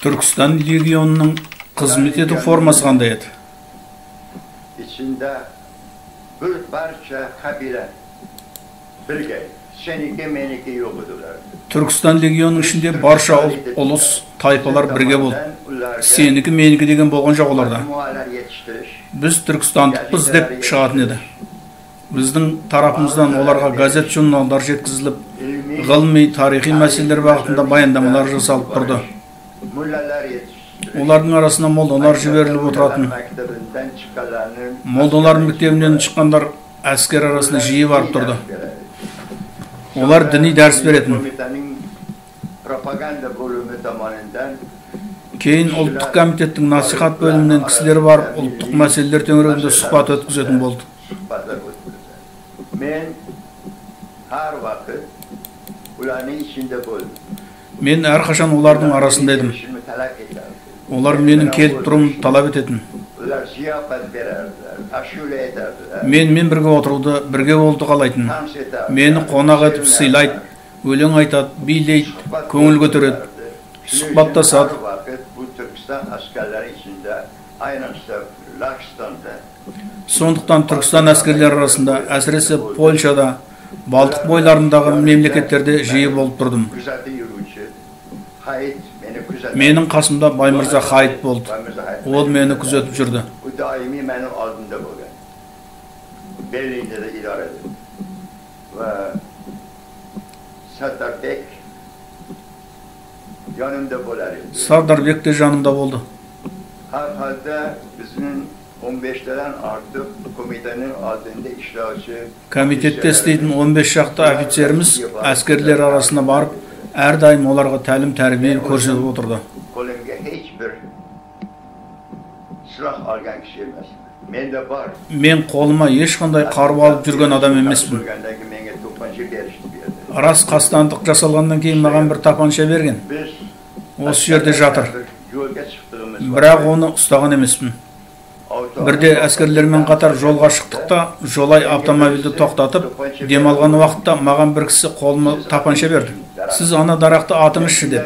түркістан легионының қызмет ету формасы қандай еді içinde bir parça kabile birge. Senike menike yokudular. түркістан легионының ішінде барша ұлыс тайпалар бірге болды сенікі менікі деген болған жоқ оларда біз түркістандықпыз деп шығатын еді біздің тарапымыздан оларға газет журналдар жеткізіліп ғылыми тарихи мәселелер бағытында баяндамалар жасалып тұрды. Олардың арасына молдалар жіберіліп отыратын молдалар мектебінен шыққандар әскер арасына жиі барып тұрды олар діни дәріс беретін кейін ұлттық комитеттің насихат бөлімінен кісілер барып ұлттық мәселелер төңірегінде сұхбат өткізетін болды. Men her vakit ularning içinde buldum. Мен әрқашан олардың арасында едім. Олар менің келіп тұруымды талап ететін. Менімен бірге отыруды бірге болуды қалайтын. Мені қонақ етіп сыйлайды өлең айтады билейді көңіл көтереді сұхбаттасады. Сондықтан түркістан әскерлері арасында әсіресе польшада балтық бойларындағы мемлекеттерде жиі болып тұрдым. менің қасымда баймырза хайт болды Baymırza Hayit. ол мені күзетіп жүрді Bu daimi benim aldığımda bugün. Berlin'de de idare edildi. Ve Sattar Bek yanımda bular idi. сардарбек те жанымда болды Her halde bizim 15'ten artık komitenin altında işlerçi комитетте істейтін 15 шақты офицеріміз әскерлер арасына барып әрдайым оларға тәлім тәрбие көрсетіп отырды мен қолыма ешқандай қару алып жүрген адам емеспін рас қастандық жасалғаннан кейін маған бір тапанша берген осы жерде жатыр бірақ оны ұстаған емеспін бірде әскерлермен қатар жолға шықтық та жолай автомобильді тоқтатып демалған уақытта маған бір кісі қолыма тапанша берді сіз ана дарақты атыңызшы деп.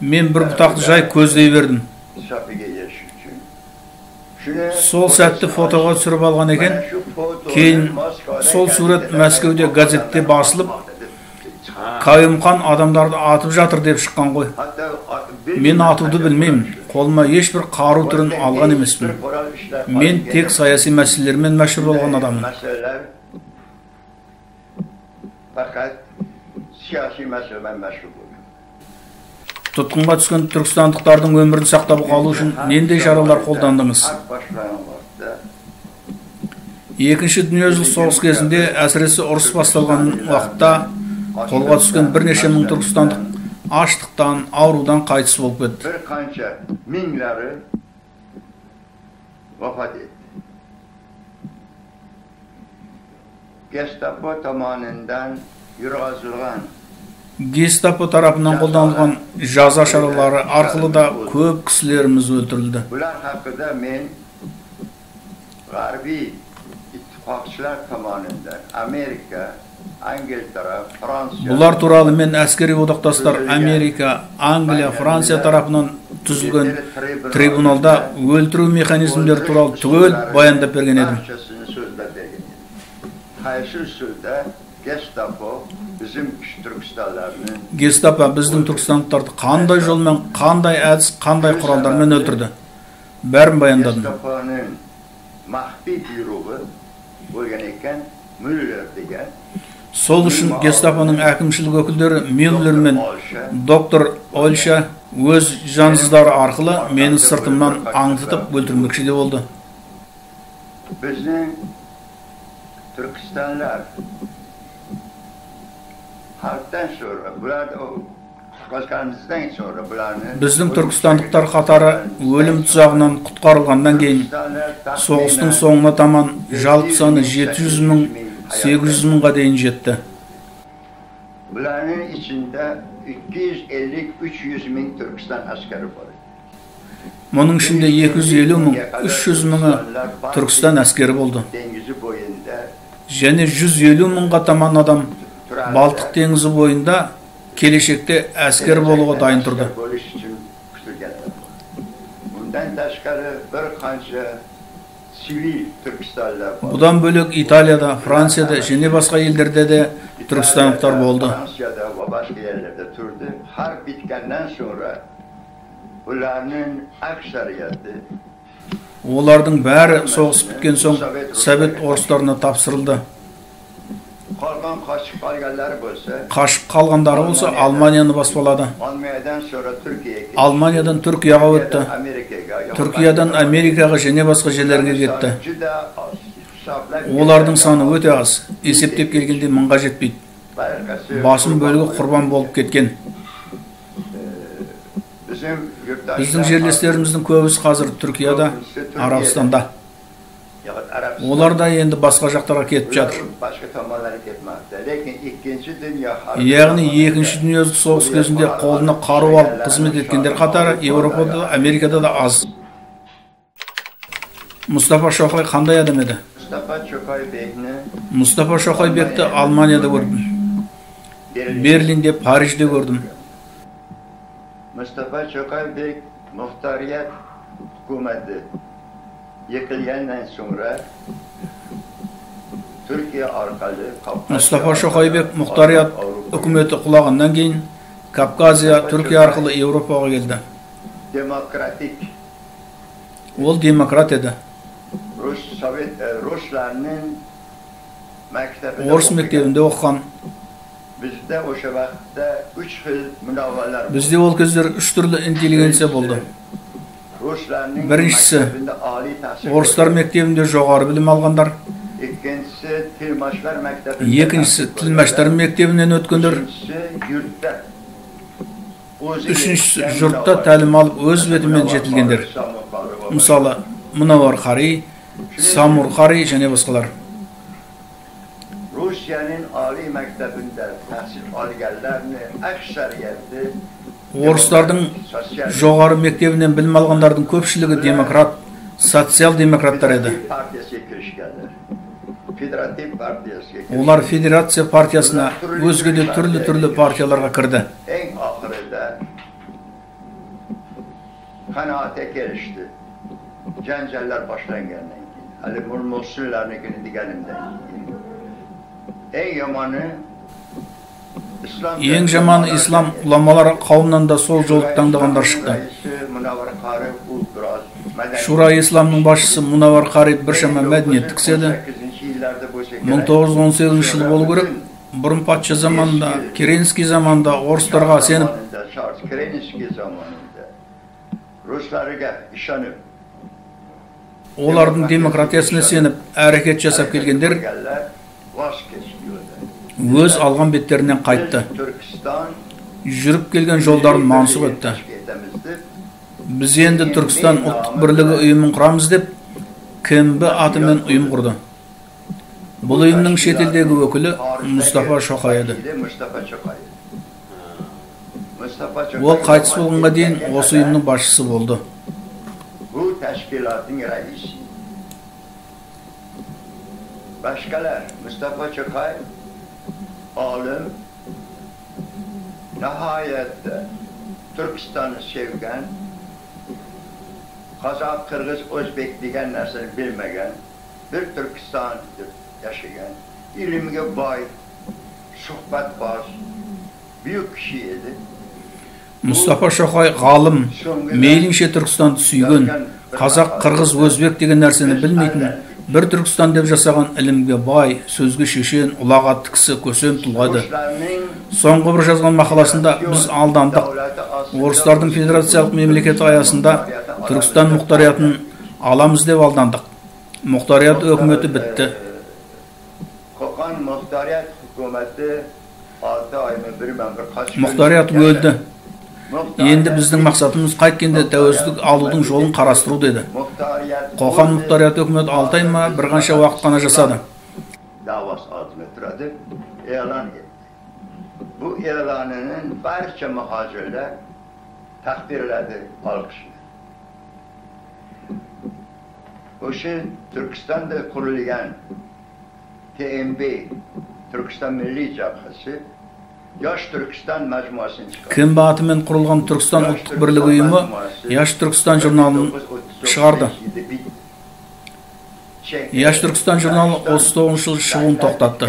Мен бір бұтақты жай көздей бердім. Сол сәтті фотоға түсіріп алған екен. Кейін сол сурет мәскеуде газетте басылып қайымхан адамдарды атып жатыр деп шыққан ғой. Мен атуды білмеймін. Қолыма ешбір қару түрін алған емеспін. Мен тек саяси мәселелермен мәшһүр болған адаммын. Meseleler meşhur olur. тұтқынға түскен түркістандықтардың өмірін сақтап қалу үшін нендей шаралар қолдандыңыз екінші дүниежүзілік соғыс кезінде әсіресе ұрыс басталған уақытта қолға түскен бірнеше мың түркістандық аштықтан аурудан қайтыс болып кетті bir kança minleri vefat etti. Gestapo tomonidan yurg'izilgan гестапо тарапынан қолданылған жаза шаралары арқылы да көп кісілеріміз өлтірілді. Men g'arbiy ittifoqchilar tomonidan Amerika, Angiltara, Fransiya бұлар туралы мен әскери одақтастар америка англия франция тарапынан түзілген трибуналда өлтіру механизмдері туралы түгел баяндап берген едім. Гестапо біздің түркістандықтарды қандай жолмен қандай әдіс қандай құралдармен өлтірді бәрін баяндадым degan. Сол үшін гестапоның әкімшілік өкілдері мюллер мен доктор ольша өз жансыздары арқылы мені сыртымнан аңдытып өлтірмекші де болды bizning Turkistonlar xalqdan sonra bular qo'shganimizdan sonra bularni біздің түркістандықтар қатары өлім тұзағынан құтқарылғаннан кейін соғыстың соңына таман жалпы саны 700 мың 800 мыңға дейін жетті Bularning ichida 250-300 ming Turkiston askari bor. мұның ішінде 250 мың 300 мыңы түркістан әскері болды және 150 мыңға таман адам. Балтық теңізі бойында келешекте әскер болуға дайын тұрды Бұдан бөлек Италияда, Францияда және басқа елдерде де түркістандықтар болды. Олардың бәрі соғыс біткен соң Совет орыстарына тапсырылды. Қашып қалғандары болса Алманияны Turkiyaga ketdi. Алманиядан Түркияға өтті. Түркиядан Америкаға және басқа жерлерге кетті. Олардың саны өте аз. Есептеп келгенде мыңға жетпейді. Басым бөлігі құрбан болып кеткен. Біздің жерлестеріміздің көбісі қазір Түркияда, Арабстанда. Олар да енді басқа жақтарға кетіп жатыр. яғни екінші дүниежүзілік соғыс кезінде қолына қару алып қызмет еткендер қатары еуропада да америкада да аз мұстафа шоқай қандай адам еді мұстафа шоқайбекті алманияда көрдім берлинде парижде көрдім Mustafa Cho'qoybek muxtoriyat hukumati yıkılgandan sonra мұстафа шоқайбек мұхтарият үкіметі құлағаннан кейін кавказия түркия арқылы еуропаға келді demokratik ол демократ еді орыс o'qigan. мектебінде оқыған 3 munovalar bor. бізде ол кездері үш түрлі интеллигенция болды Tahsil орыстар мектебінде жоғары білім алғандар. Екіншісі ko'rganlar. мектебінен өткендер. Үшіншісі жұртта тәлім алып өз бетімен жетілгендер. мысалы мұнавар қари самур қари және басқалар. Rusiyaning oliy maktabida tahsil olganlarni aksariyati орыстардың sotsial жоғары мектебінен білім алғандардың көпшілігі демократ социал демократтар еді Federativ partiyasiga kirishganlar. Federativ partiyasiga kirishgan. олар федерация партиясына өзге де түрлі түрлі партияларға кірді eng oxirida qanoatga kelishdi. Janjallar boshlangandan keyin, hali Mosullarnikini deganimdan keyin. Eng yomoni islom Ең жаманы ислам ғұламалар қауымынан да сол жолды таңдағандар шықты шура исламның басшысы мұнавар қари біршама мәдениетті кісі еді 18-yillarda bo'lsa kerak. 1918 жыл болу керек бұрын патша заманында керенский заманында орыстарға сеніп олардың демократиясына сеніп әрекет жасап келгендер. Өз алған беттерінен қайтты. Жүріп келген жолдарын мансұқ етті. Біз енді түркістан ұлттық бірлігі ұйымын құрамыз деп кмб атымен ұйым құрды. Бұл ұйымның шетелдегі өкілі мұстафа шоқай еді ол қайтыс болғанға дейін осы ұйымның басшысы болды. Mustafa Cho'qay olim nihoyatda Turkistonni sevgan qozoq qirg'iz o'zbek degan narsani bilmagan bir turkiston deb yashagan ilmga boy suhbatboz buyuk kishi edi. Мұстафа шоқай ғалым мейлінше түркістанды сүйген қазақ қырғыз өзбек деген нәрсені білмейтін бір түркістан деп жасаған ілімге бай сөзге шешен ұлағатты кісі көсем тұлға еді соңғы бір жазған мақаласында біз алдандық. Орыстардың федерациялық мемлекеті аясында түркістан мұқтариатын аламыз деп алдандық. Мұқтарият өкіметі бітті. Qo'qon muxtoriyat hukumati 6 oymi bilmem bir qochib мұқтарият өлді. Енді біздің мақсатымыз қайткенде тәуелсіздік алудың жолын қарастыру деді. Қоқан мұқтарият өкіметі алты ай ма бір қанша уақыт қана жасады. E'lonini barcha muhojirlar o'sha turkistonda qurilgan tmb turkiston milliy jabhasi Yosh Turkiston majmuasini chiqardi. құрылған түркістан ұлттық бірлігі ұйымы яш түркістан журналын шығарды яш түркістан журналы 39 жыл шығуын тоқтатты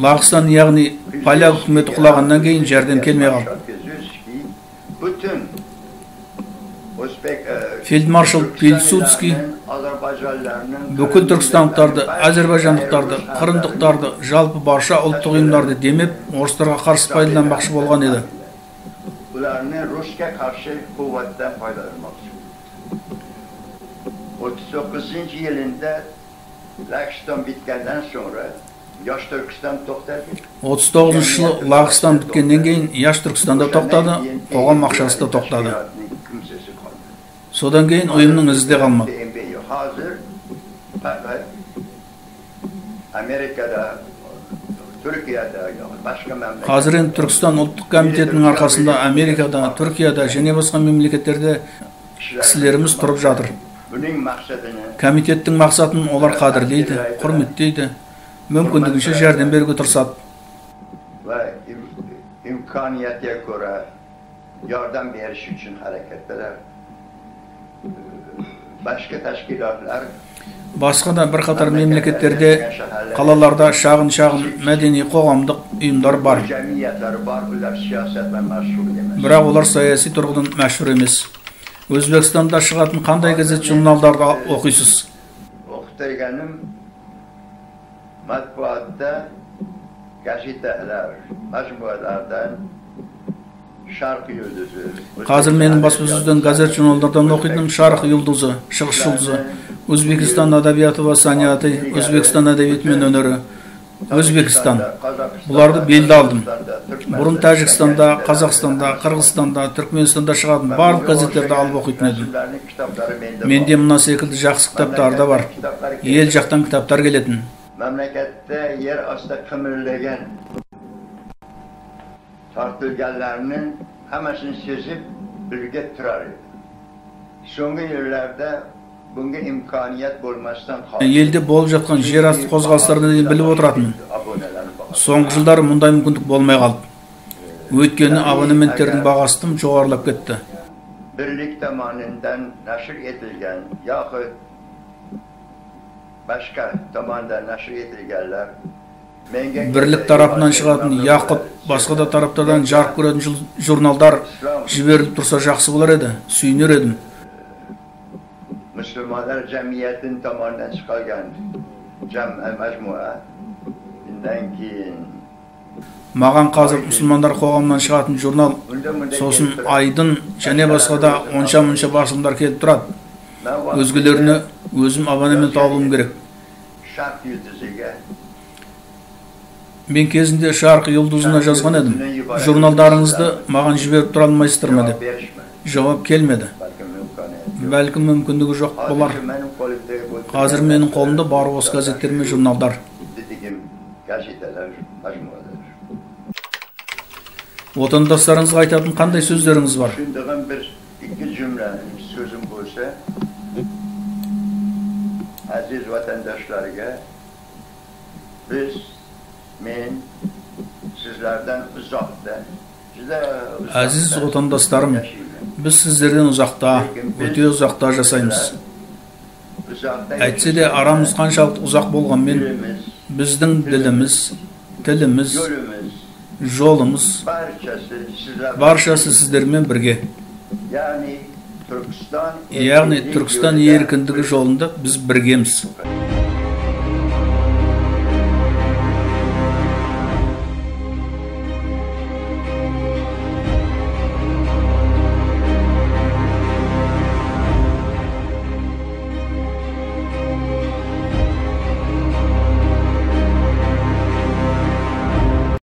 лағыстан яғни поляк үкіметі құлағаннан кейін жәрдем келмей қалды Bütün Feldmarshal Pilsudskiy бүкіл түркістандықтарды әзербайжандықтарды қырымдықтарды жалпы барша ұлттық ұйымдарды демеп орыстарға қарсы пайдаланбақшы болған еді ularni Rusga qarshi quvvatdan foydalanmoqchi. 39 yilında Lakiston bitgandan sonra Yosh Turkiston to'xtadi. 39 жылы лағыстан біткеннен кейін яш түркістанда тоқтады қоғам ақшасы да тоқтады. Содан кейін ұйымның ізі де қалмады қазір енді түркістан ұлттық комитетінің арқасында америкада түркияда және басқа мемлекеттерде кісілеріміз тұрып жатыр. Комитеттің мақсатын олар қадірлейді құрметтейді мүмкіндігінше жәрдем беруге тырысады. Va im- imkoniyatga ko'ra yordam berish uchun harakatdalar. Boshqa tashkilotlar басқа да бірқатар мемлекеттерде қалаларда шағын шағын мәдени қоғамдық ұйымдар бар бірақ олар саяси тұрғыдан мәшһүр емес өзбекстанда шығатын қандай газет журналдарды оқисыз matbuotda gazetalar majmualardan қазір менің баспасөзден газет журналдардан оқитыным шарқ юлдызы шығыс жұлдызы. өзбекстан әдебиеті ва санияты өзбекстан әдебиеті мен өнері. Өзбекстан. Бұларды белді алдым. Бұрын тәжікстанда қазақстанда қырғызстанда түркменстанда шығатын барлық газеттерді алып оқитын едім. Менде мына секілді жақсы кітаптар да бар. Ел жақтан кітаптар келетін. Yer ostida qimirlagan tortilganlarni hammasini sezib birga turar edi. So'nggi yillarda bunga imkoniyat bo'lmasdan елде болып жатқан жер асты қозғалыстарын біліп отыратынмын соңғы жылдары мұндай мүмкіндік болмай қалды өйткені абонементтердің бағасы тым жоғарылап кетті birlik tomonidan nashr etilgan yoxud boshqa tomonidan nashr etilganlar бірлік тарапынан шығатын яқұт басқа да тараптардан жарық көретін журналдар жіберіліп тұрса жақсы болар еді сүйінер едім. Маған қазір мұсылмандар қоғамынан шығатын журнал сосын айдын және басқа да онша мұнша басылымдар келіп тұрады. Өзгелеріне өзім абонемент алуым керек. Мен кезінде шарқ жұлдызына жазған едім. Журналдарыңызды маған жіберіп тұра алмайсыздар ма деп. Жауап келмеді. Бәлкім мүмкіндігі жоқ болар. қазір менің қолымда бар осы газеттер мен журналдар? отандастарыңызға айтатын қандай сөздеріңіз бар? Aziz vatandoshlarga biz juda uzoqda Aziz otandastарым, yashayman. біз сіздерден ұзақта өте ұзақта жасаймыз әйтсе де арамыз қаншалықты ұзақ болғанмен біздің діліміз тіліміз жолымыз баршасы сіздермен бірге яғни түркістан еркіндігі жолында біз біргеміз